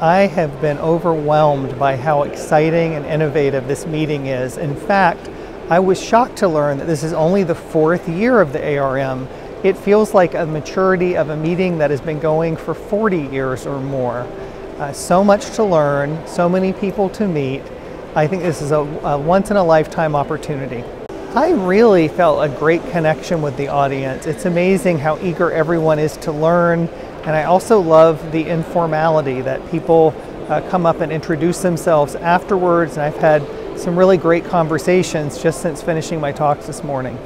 I have been overwhelmed by how exciting and innovative this meeting is. In fact, I was shocked to learn that this is only the fourth year of the ARM. It feels like a maturity of a meeting that has been going for 40 years or more. Uh, so much to learn, so many people to meet. I think this is a, a once in a lifetime opportunity. I really felt a great connection with the audience. It's amazing how eager everyone is to learn, and I also love the informality that people uh, come up and introduce themselves afterwards, and I've had some really great conversations just since finishing my talks this morning.